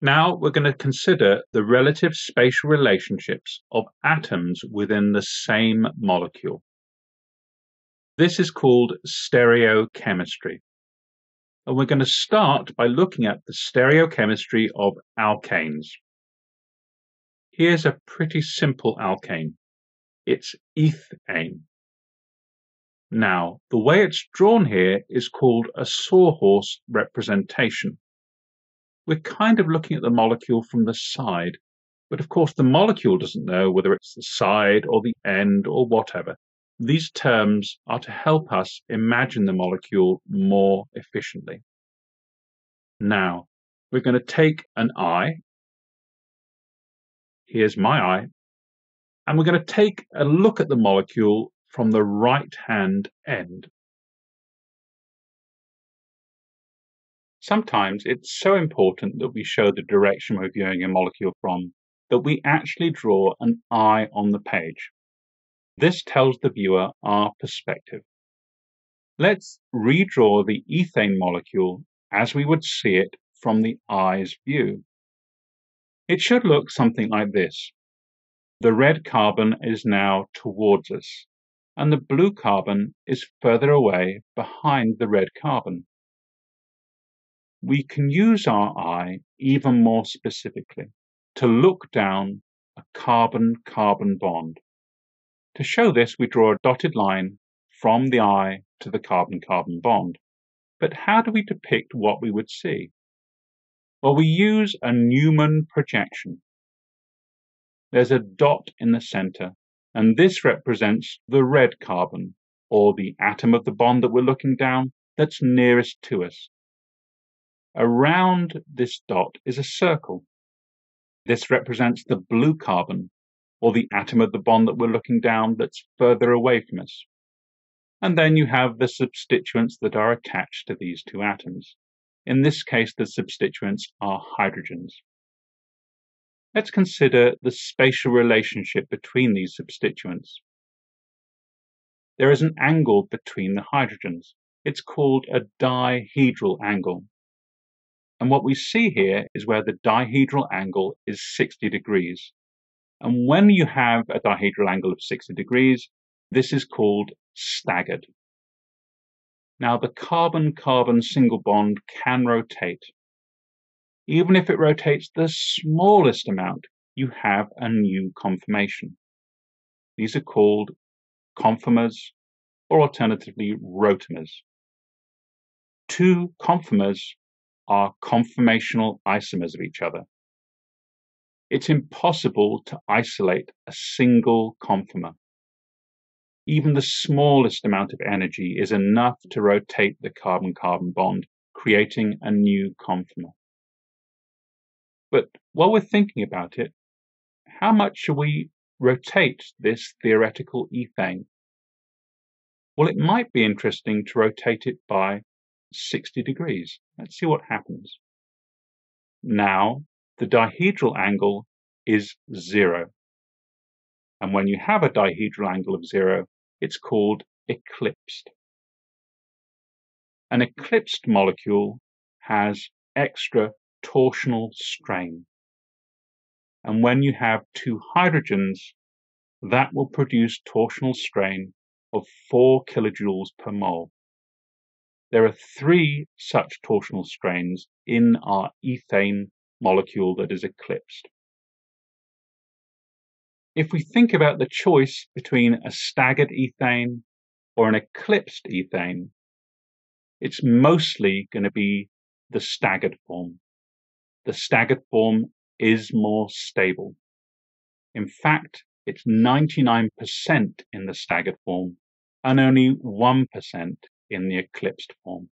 Now we're going to consider the relative spatial relationships of atoms within the same molecule. This is called stereochemistry. And we're going to start by looking at the stereochemistry of alkanes. Here's a pretty simple alkane. It's ethane. Now, the way it's drawn here is called a sawhorse representation. We're kind of looking at the molecule from the side, but of course the molecule doesn't know whether it's the side or the end or whatever. These terms are to help us imagine the molecule more efficiently. Now, we're going to take an eye. Here's my eye. And we're going to take a look at the molecule from the right-hand end. Sometimes it's so important that we show the direction we're viewing a molecule from that we actually draw an eye on the page. This tells the viewer our perspective. Let's redraw the ethane molecule as we would see it from the eye's view. It should look something like this. The red carbon is now towards us, and the blue carbon is further away behind the red carbon. We can use our eye even more specifically to look down a carbon-carbon bond. To show this, we draw a dotted line from the eye to the carbon-carbon bond. But how do we depict what we would see? Well, we use a Newman projection. There's a dot in the center, and this represents the red carbon, or the atom of the bond that we're looking down that's nearest to us. Around this dot is a circle. This represents the blue carbon, or the atom of the bond that we're looking down that's further away from us. And then you have the substituents that are attached to these two atoms. In this case, the substituents are hydrogens. Let's consider the spatial relationship between these substituents. There is an angle between the hydrogens. It's called a dihedral angle. And what we see here is where the dihedral angle is 60 degrees. And when you have a dihedral angle of 60 degrees, this is called staggered. Now the carbon-carbon single bond can rotate. Even if it rotates the smallest amount, you have a new conformation. These are called conformers or alternatively rotamers. Two conformers are conformational isomers of each other. It's impossible to isolate a single conformer. Even the smallest amount of energy is enough to rotate the carbon-carbon bond, creating a new conformer. But while we're thinking about it, how much should we rotate this theoretical ethane? Well, it might be interesting to rotate it by 60 degrees. Let's see what happens. Now, the dihedral angle is zero. And when you have a dihedral angle of zero, it's called eclipsed. An eclipsed molecule has extra torsional strain. And when you have two hydrogens, that will produce torsional strain of 4 kilojoules per mole. There are three such torsional strains in our ethane molecule that is eclipsed. If we think about the choice between a staggered ethane or an eclipsed ethane, it's mostly going to be the staggered form. The staggered form is more stable. In fact, it's 99% in the staggered form and only 1% in the eclipsed form.